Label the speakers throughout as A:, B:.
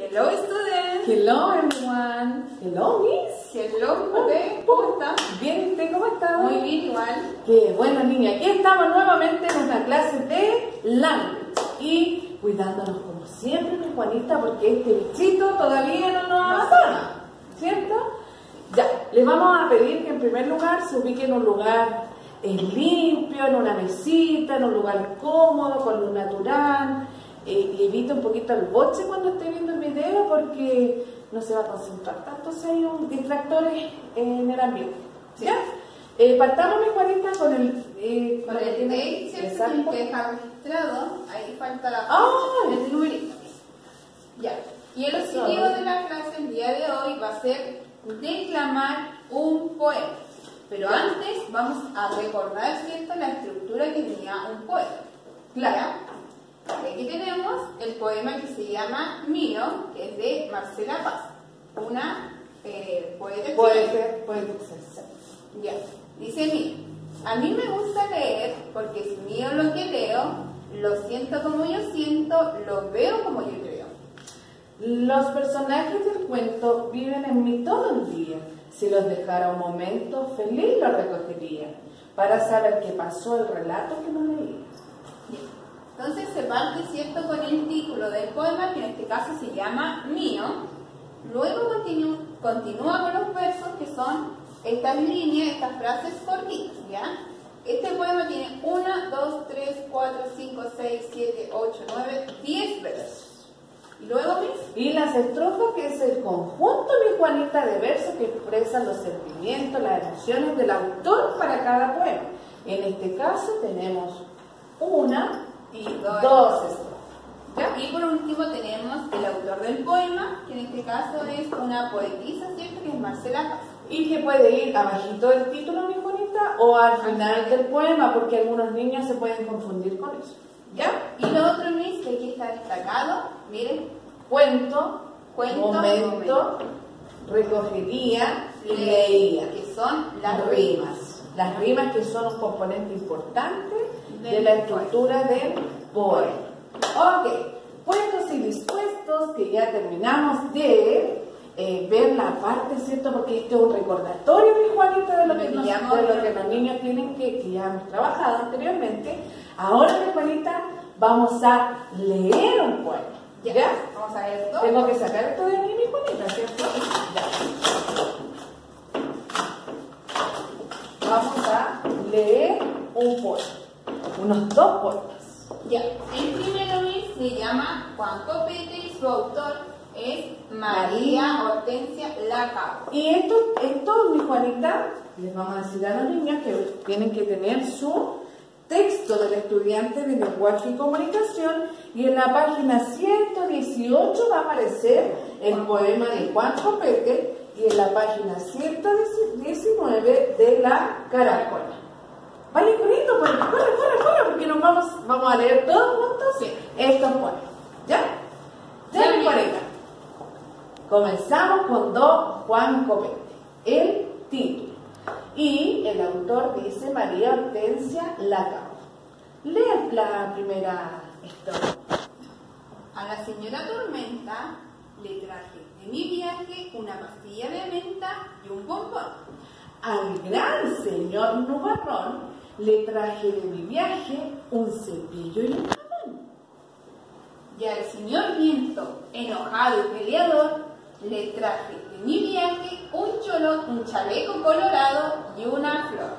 A: Hello students.
B: Hello everyone. Hello Miss.
A: Hello bebé. ¿Cómo estás?
B: Bien, ¿y usted cómo está?
A: Muy bien igual.
B: Qué bueno niña, aquí estamos nuevamente en nuestra clase de language y cuidándonos como siempre, mi Juanita, porque este bichito todavía no nos abandona, ¿cierto? Ya, les vamos a pedir que en primer lugar se ubiquen en un lugar eh, limpio, en una mesita, en un lugar cómodo, con luz natural. Eh, un poquito el boche cuando esté viendo el video porque no se va a concentrar tanto si hay un distractores en el ambiente. ¿Ya? Eh, partamos, mi Juanita, con el... Eh,
A: Con el email, ¿cierto? Que dejar registrado. Ahí falta la
B: ¡Ay!
A: el numerito. Ya. Y el objetivo de la clase el día de hoy va a ser declamar un poema. Pero antes vamos a recordar, ¿cierto?, la estructura que tenía un poema.
B: Claro.
A: El poema que se llama Mío, que es de Marcela Paz, una eh, poeta
B: Puede
A: chilena.
B: ser, puede ser.
A: Ya, dice Mío. A mí me gusta leer porque es mío lo que leo, lo siento como yo siento, lo veo como yo creo.
B: Los personajes del cuento viven en mí todo el día. Si los dejara un momento, feliz lo recogería para saber qué pasó el relato que no leía.
A: Entonces se parte, ¿cierto?, con el título del poema, que en este caso se llama Mío. Luego continúa con los versos que son estas líneas, estas frases cortitas, ¿ya? Este poema tiene 1, 2, 3, 4, 5, 6, 7, 8, 9, 10 versos. Y luego, Miss,
B: Y las estrofas, que es el conjunto, mi Juanita, de versos que expresan los sentimientos, las emociones del autor para cada poema. En este caso tenemos y
A: Dos.
B: ¿Ya?
A: Y por último tenemos el autor del poema, que en este caso es una poetisa, ¿cierto? Que es Marcela Paz.
B: Y que puede ir abajito del título, mi Juanita, o al final del poema, porque algunos niños se pueden confundir con eso. ¿Ya?
A: Y lo otro, Miss, que aquí está destacado, miren,
B: Cuento,
A: Cuento,
B: momento,
A: momento.
B: recogería y leía.
A: que son Las rimas.
B: Las rimas que son un componente importante de la estructura del poema. Ok, puestos y dispuestos, que ya terminamos de eh, ver la parte, ¿cierto? Porque esto es un recordatorio, mi Juanita, de lo que, nos- de lo que los niños tienen que, que ya hemos trabajado anteriormente. Ahora, mi Juanita, vamos a leer un poema.
A: Ya.
B: ¿Ya?
A: Vamos a ver esto.
B: Tengo que sacar esto de mí, mi Juanita, ¿cierto? Ya. Vamos a leer un poema, unos dos poemas.
A: Ya. El primero, Miss, se llama Juan Copete y su autor es María Hortensia Lacabo.
B: Y esto, esto, mi Juanita, les vamos a decir a los niños que tienen que tener su texto del estudiante de lenguaje y comunicación y en la página 118 va a aparecer el poema de Juan Copete y en la página 119 de la Caracola. Vayan corriendo, corre, corre, corre, corre, porque nos vamos, vamos a leer todos juntos
A: Sí.
B: estos poemas. ¿Ya? Ya,
A: Ya,
B: mi Juanita. Comenzamos con Don Juan Copete. El título. Y el autor dice María Hortensia Lacao. Lee la primera estrofa.
A: A la señora Tormenta le traje de mi viaje una pastilla de menta y un bombón.
B: Al gran señor Nubarrón le traje de mi viaje un cepillo y un jabón.
A: Y al señor Viento, enojado y peleador, le traje de mi viaje un cholo, un chaleco colorado y una flor.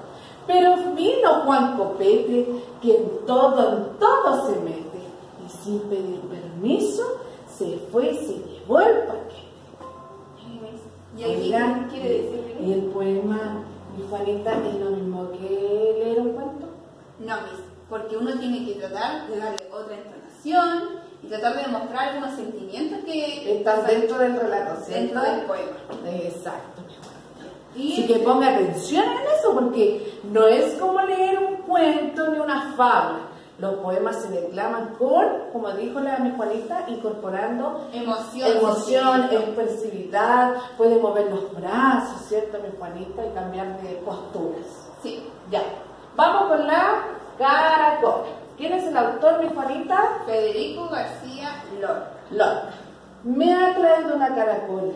B: Pero vino Juan Copete, que en todo, en todo se mete, y sin pedir permiso, se fue y se llevó el paquete.
A: Y
B: Oigan,
A: quiere decir
B: Y el poema, Juanita, es lo mismo que leer un cuento.
A: No, Miss, porque uno tiene que tratar de darle otra entonación y tratar de demostrar algunos sentimientos que
B: Están dentro del relato,
A: dentro del poema.
B: Exacto.
A: Y
B: Así que ponga atención en eso, porque no es como leer un cuento ni una fábula. Los poemas se declaman con, como dijo la mi Juanita, incorporando
A: emoción,
B: emoción, expresividad, puede mover los brazos, ¿cierto, mi Juanita? Y cambiar de posturas.
A: Sí.
B: Ya. Vamos con la caracola. ¿Quién es el autor, mi Juanita?
A: Federico García Lorca.
B: Lorca. me ha traído una caracola.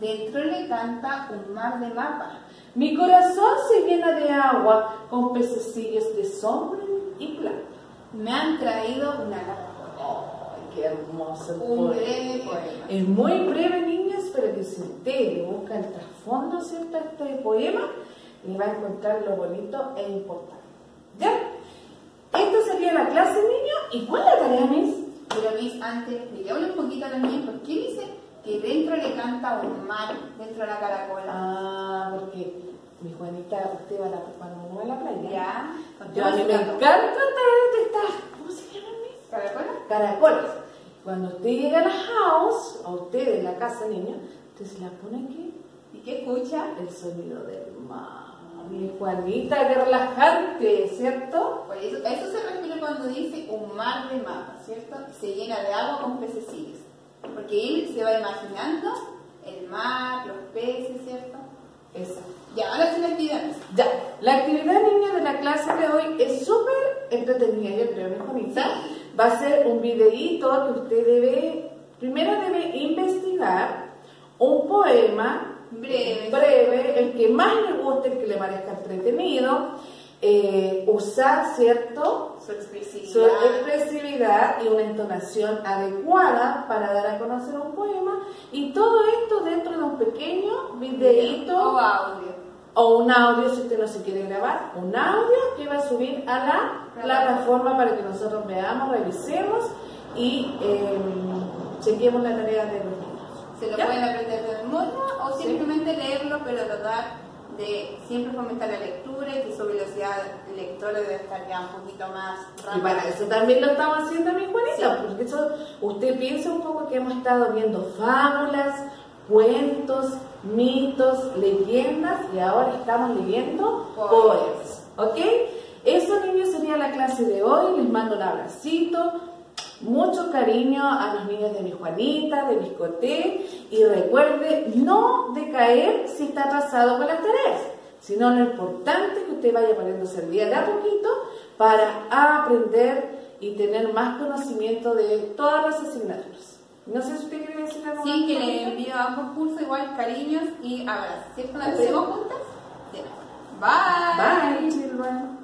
A: Dentro le canta un mar de mapas.
B: Mi corazón se llena de agua con pececillos de sombra y plata.
A: Me han traído una.
B: ¡Ay, qué hermoso!
A: Un
B: poema.
A: breve poema.
B: Es muy breve, niñas, pero que si usted busca el trasfondo, ¿cierto? Este poema, le va a encontrar lo bonito e importante. ¿Ya? Esto sería la clase, niños. ¿Y cuál es la tarea, Miss?
A: Pero Miss, antes, expliquémosle un poquito a los niños, ¿por qué dice que dentro le canta un mar dentro de la caracola?
B: Ah, porque mi Juanita, usted va a la, cuando uno va a la playa.
A: Ya,
B: Yo a mí me encanta traer estas, ¿cómo se llaman, Miss?
A: ¿Caracola?
B: Caracoles. Cuando usted llega a la house, a usted en la casa, niño, usted se la pone aquí,
A: ¿Y qué escucha?
B: el sonido del mar. Mi Juanita, qué relajante, ¿cierto?
A: Por eso, eso se refiere cuando dice un mar de mapas, ¿cierto? Se llena de agua con pececillos. Porque él se va imaginando el mar, los peces, ¿cierto?
B: Esa.
A: Ya, ahora sí la actividad.
B: Ya, la actividad niña de la clase de hoy es súper entretenida, yo creo, mi Juanita. Va a ser un videíto que usted debe, primero debe investigar un poema
A: Breve.
B: breve, el que más le guste, el que le parezca entretenido, eh, usar, ¿cierto?
A: Su expresividad.
B: Su expresividad y una entonación adecuada para dar a conocer un poema y todo esto dentro de un pequeño videíto
A: O audio.
B: o un audio si usted no se quiere grabar, un audio que va a subir a la plataforma para que nosotros veamos, revisemos y eh, chequemos la tarea de los niños.
A: Se lo
B: ¿Ya?
A: pueden aprender de memoria o simplemente leerlo, pero tratar de siempre fomentar la lectura y que su velocidad lectora debe estar ya un poquito más
B: Y
A: rápida.
B: para eso también lo estamos haciendo mi Juanita, porque eso usted piensa un poco que hemos estado viendo fábulas, cuentos, mitos, leyendas y ahora estamos leyendo poemas. ¿Ok? Eso niños sería la clase de hoy, les mando un abracito, mucho cariño a los niños de mi Juanita, de Biscoté y recuerde no decaer si está atrasado con las tareas, sino lo importante es que usted vaya poniéndose el día de a poquito para aprender y tener más conocimiento de todas las asignaturas. No sé si usted quiere decir algo
A: Sí, que le envío a ambos cursos igual cariños y abrazos. ¿Cierto? ¿Nos hacemos juntas? Sí. Bye.
B: Bye, children.